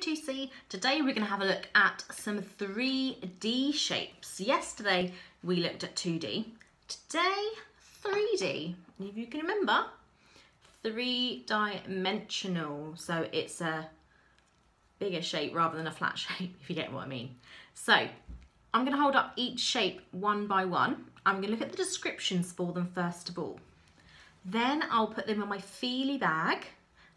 2C. Today we're going to have a look at some 3D shapes. Yesterday we looked at 2D. Today 3D. If you can remember, three dimensional. So it's a bigger shape rather than a flat shape, if you get what I mean. So I'm going to hold up each shape one by one. I'm going to look at the descriptions for them first of all. Then I'll put them in my feely bag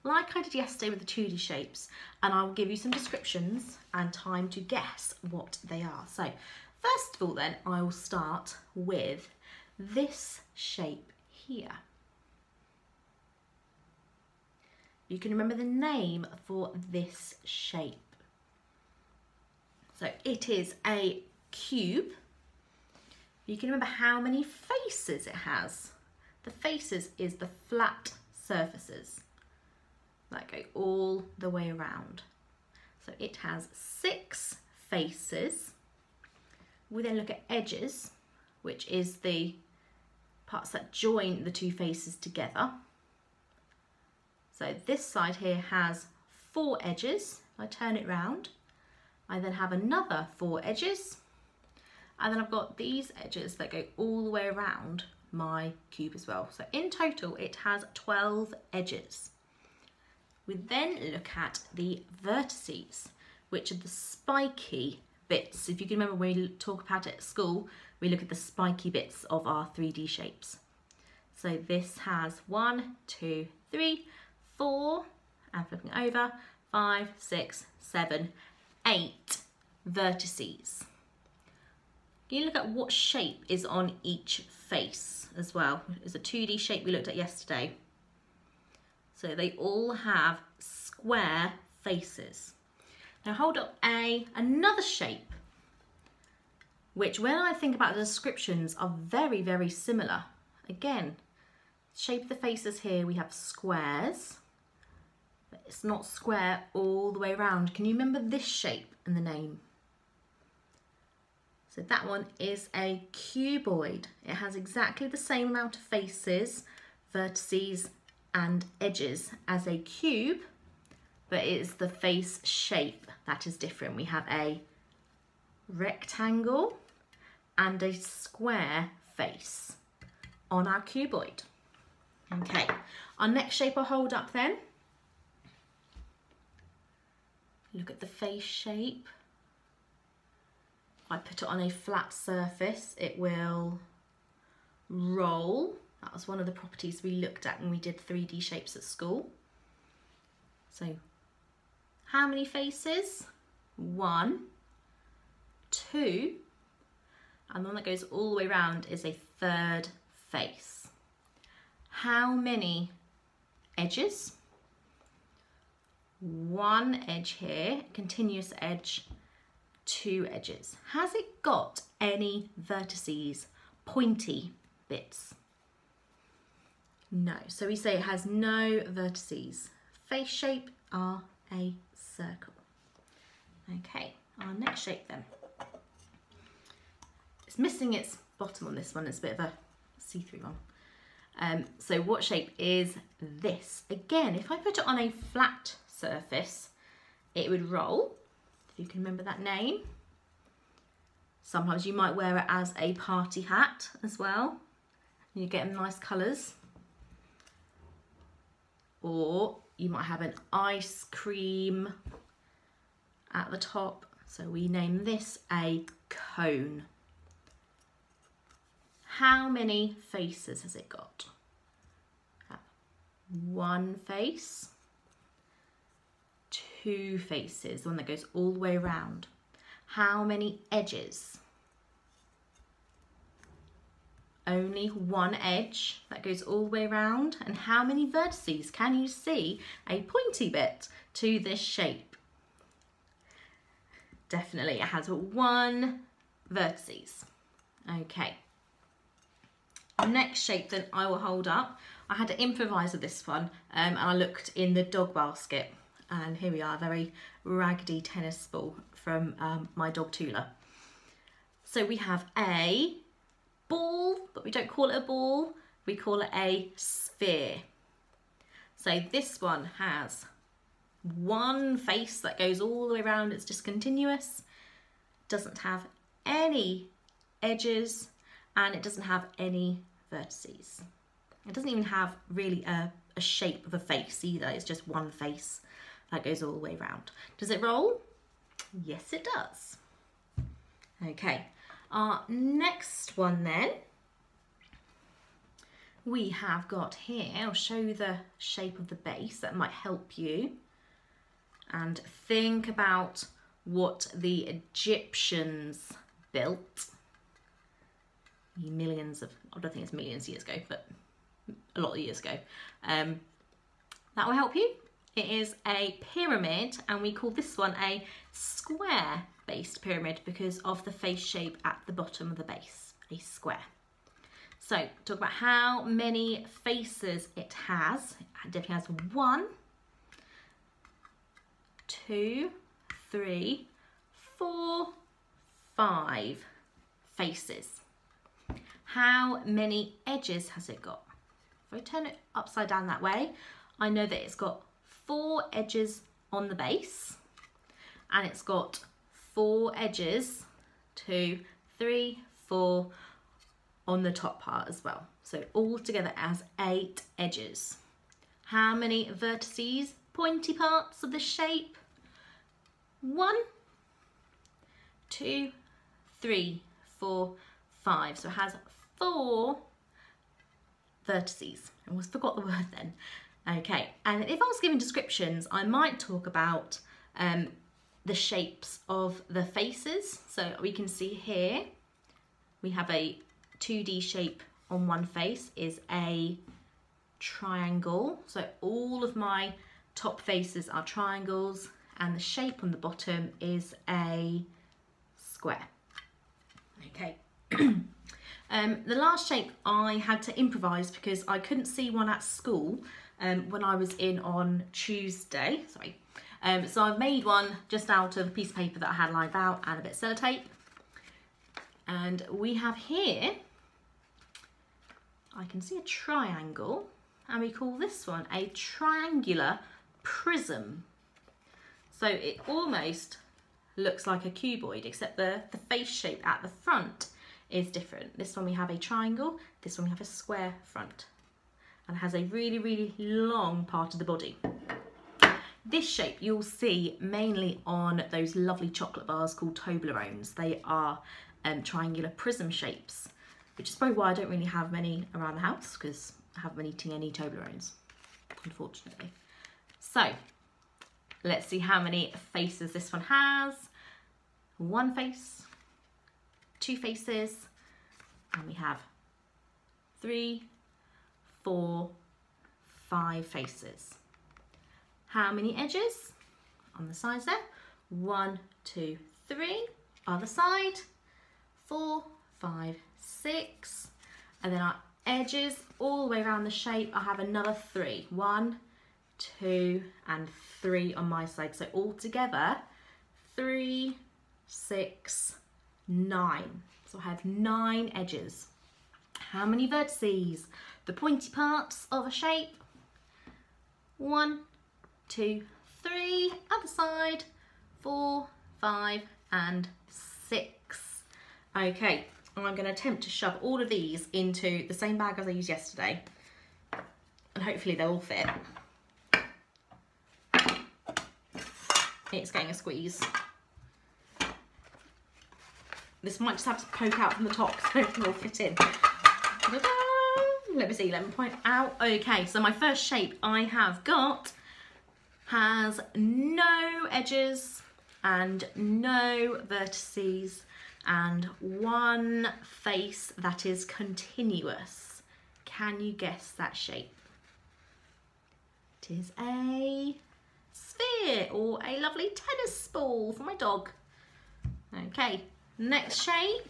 like I did yesterday with the 2D shapes and I will give you some descriptions and time to guess what they are. So first of all then I will start with this shape here. You can remember the name for this shape. So it is a cube. You can remember how many faces it has. The faces is the flat surfaces that go all the way around. So it has six faces. We then look at edges, which is the parts that join the two faces together. So this side here has four edges. I turn it round. I then have another four edges. And then I've got these edges that go all the way around my cube as well. So in total, it has 12 edges. We then look at the vertices, which are the spiky bits. If you can remember when we talk about it at school, we look at the spiky bits of our 3D shapes. So this has one, two, three, four, and flipping over, five, six, seven, eight vertices. Can you look at what shape is on each face as well? It's a 2D shape we looked at yesterday. So they all have square faces. Now hold up a another shape, which when I think about the descriptions are very, very similar. Again, shape of the faces here, we have squares, but it's not square all the way around. Can you remember this shape and the name? So that one is a cuboid. It has exactly the same amount of faces, vertices, and edges as a cube, but it is the face shape that is different. We have a rectangle and a square face on our cuboid. Okay, our next shape I'll hold up then. Look at the face shape. I put it on a flat surface, it will roll that was one of the properties we looked at when we did 3D shapes at school. So how many faces? One, two, and the one that goes all the way around is a third face. How many edges? One edge here, continuous edge, two edges. Has it got any vertices, pointy bits? No, so we say it has no vertices. Face shape are a circle. Okay, our next shape then. It's missing its bottom on this one, it's a bit of a see-through one. Um, so what shape is this? Again, if I put it on a flat surface, it would roll, if you can remember that name. Sometimes you might wear it as a party hat as well. You get nice colours or you might have an ice cream at the top. So we name this a cone. How many faces has it got? One face, two faces, the one that goes all the way around. How many edges? Only one edge that goes all the way around. And how many vertices can you see a pointy bit to this shape? Definitely it has one vertices. Okay. Next shape that I will hold up. I had to improvise with this one um, and I looked in the dog basket. And here we are a very raggedy tennis ball from um, my dog Tula. So we have a ball, but we don't call it a ball, we call it a sphere. So this one has one face that goes all the way around, it's discontinuous. Doesn't have any edges and it doesn't have any vertices. It doesn't even have really a, a shape of a face either, it's just one face that goes all the way around. Does it roll? Yes, it does. Okay, our next one then, we have got here, I'll show you the shape of the base, that might help you. And think about what the Egyptians built millions of, I don't think it's millions of years ago, but a lot of years ago. Um, that will help you. It is a pyramid and we call this one a square based pyramid because of the face shape at the bottom of the base, a square. So talk about how many faces it has. It definitely has one, two, three, four, five faces. How many edges has it got? If I turn it upside down that way, I know that it's got four edges on the base and it's got four edges, two, three, four on the top part as well. So all together has eight edges. How many vertices, pointy parts of the shape? One, two, three, four, five. So it has four vertices. I almost forgot the word then. Okay, and if I was giving descriptions, I might talk about um, the shapes of the faces. So we can see here, we have a 2D shape on one face is a triangle. So all of my top faces are triangles and the shape on the bottom is a square. Okay. um, the last shape I had to improvise because I couldn't see one at school um, when I was in on Tuesday. Sorry. Um, so I've made one just out of a piece of paper that I had lined out and a bit of sellotape. And we have here, I can see a triangle and we call this one a triangular prism. So it almost looks like a cuboid except the, the face shape at the front is different. This one we have a triangle, this one we have a square front and has a really, really long part of the body. This shape you'll see mainly on those lovely chocolate bars called Toblerones. They are um, triangular prism shapes, which is probably why I don't really have many around the house because I haven't been eating any Toblerones, unfortunately. So let's see how many faces this one has. One face, two faces, and we have three, four, five faces. How many edges? On the sides there. One, two, three. Other side. Four, five, six. And then our edges all the way around the shape, I have another three. One, two, and three on my side. So all together, three, six, nine. So I have nine edges. How many vertices? The pointy parts of a shape. One, two, three. Other side. Four, five, and six. Okay, I'm going to attempt to shove all of these into the same bag as I used yesterday. And hopefully they'll all fit. It's getting a squeeze. This might just have to poke out from the top so it will fit in. Let me see, let me point out. Okay, so my first shape I have got has no edges and no vertices and one face that is continuous. Can you guess that shape? It is a sphere or a lovely tennis ball for my dog. Okay, next shape.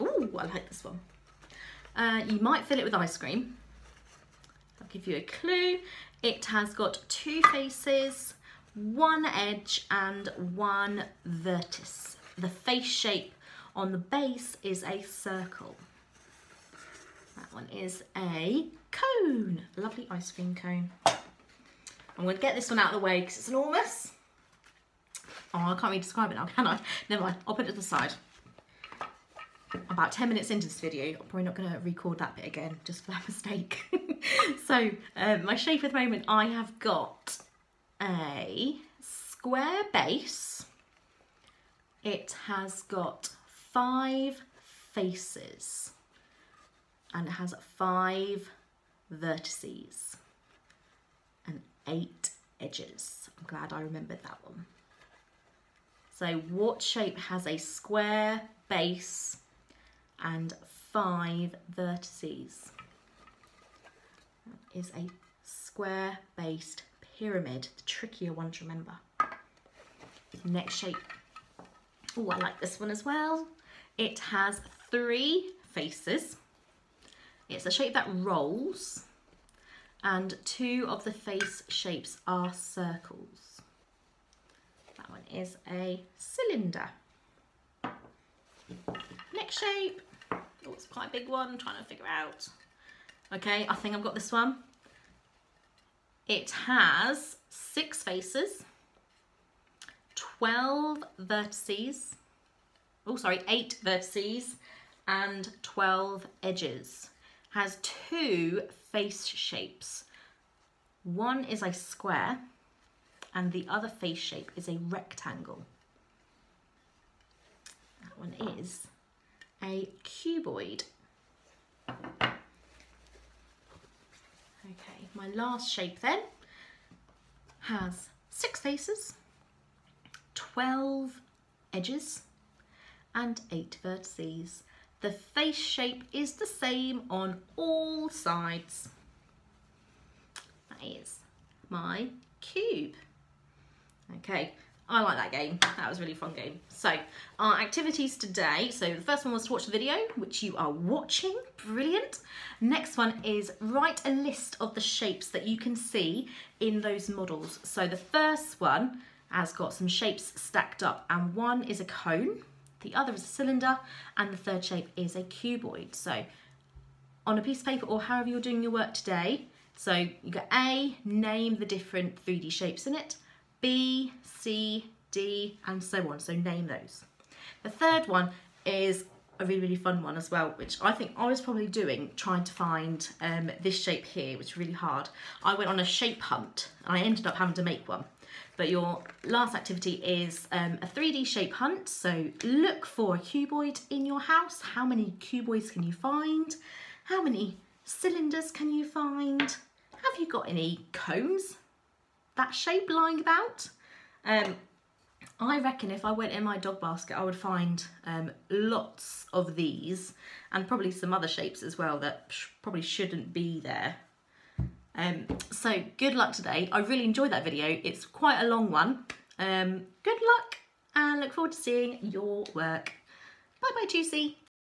Oh, I like this one. Uh, you might fill it with ice cream. Give you a clue. It has got two faces, one edge and one vertex. The face shape on the base is a circle. That one is a cone, lovely ice cream cone. I'm going to get this one out of the way because it's enormous. Oh, I can't really describe it now, can I? Never mind, I'll put it to the side. About 10 minutes into this video, I'm probably not going to record that bit again, just for that mistake. so, um, my shape at the moment, I have got a square base. It has got five faces and it has five vertices and eight edges. I'm glad I remembered that one. So what shape has a square base and five vertices? That is a square based pyramid, the trickier one to remember. Next shape. Oh, I like this one as well. It has three faces. It's a shape that rolls and two of the face shapes are circles That one is a cylinder. Next shape. It's quite a big one, I'm trying to figure out. Okay, I think I've got this one. It has six faces, 12 vertices, oh sorry, eight vertices and 12 edges. Has two face shapes. One is a square and the other face shape is a rectangle. That one is a cuboid. Okay, my last shape then has six faces, 12 edges and eight vertices. The face shape is the same on all sides. That is my cube. Okay, I like that game. That was a really fun game. So our activities today. So the first one was to watch the video, which you are watching. Brilliant. Next one is write a list of the shapes that you can see in those models. So the first one has got some shapes stacked up and one is a cone, the other is a cylinder, and the third shape is a cuboid. So on a piece of paper or however you're doing your work today, so you got A, name the different 3D shapes in it. B, C, D, and so on. So name those. The third one is a really, really fun one as well, which I think I was probably doing, trying to find um, this shape here, which is really hard. I went on a shape hunt and I ended up having to make one. But your last activity is um, a 3D shape hunt. So look for a cuboid in your house. How many cuboids can you find? How many cylinders can you find? Have you got any cones? That shape lying about. Um, I reckon if I went in my dog basket, I would find um, lots of these and probably some other shapes as well that sh probably shouldn't be there. Um, so good luck today. I really enjoyed that video. It's quite a long one. Um, good luck and look forward to seeing your work. Bye bye, Juicy.